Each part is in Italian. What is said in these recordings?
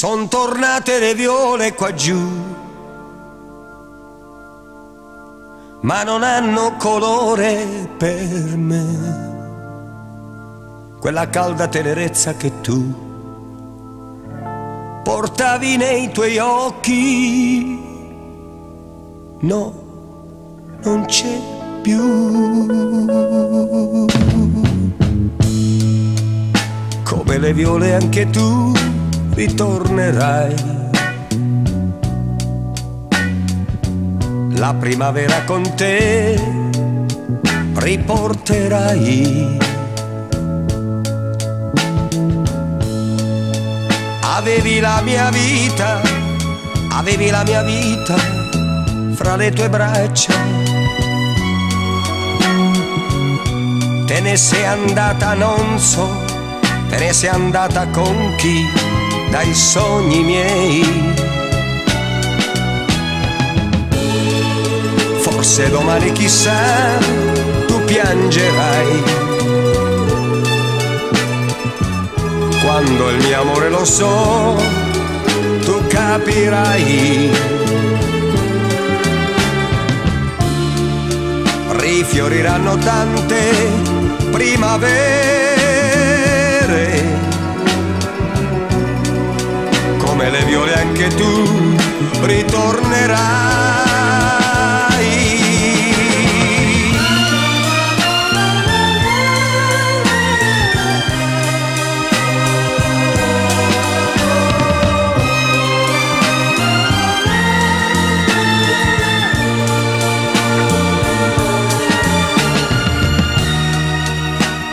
Son tornate le viole qua giù, ma non hanno colore per me. Quella calda tenerezza che tu portavi nei tuoi occhi, no, non c'è più. Come le viole anche tu ritornerai. La primavera con te riporterai. Avevi la mia vita, avevi la mia vita fra le tue braccia. Te ne sei andata, non so, te ne sei andata con chi dai sogni miei. Forse domani chissà tu piangerai. Quando il mio amore lo so, tu capirai. Rifioriranno tante primavere le viole anche tu ritornerai.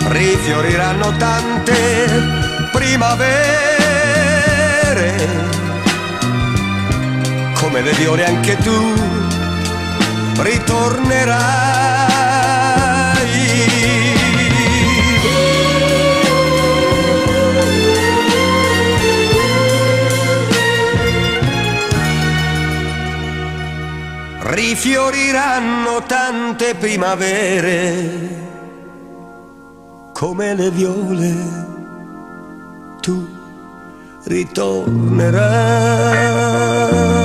Rifioriranno tante primavere come le viole anche tu ritornerai. Rifioriranno tante primavere come le viole tu ritornerai.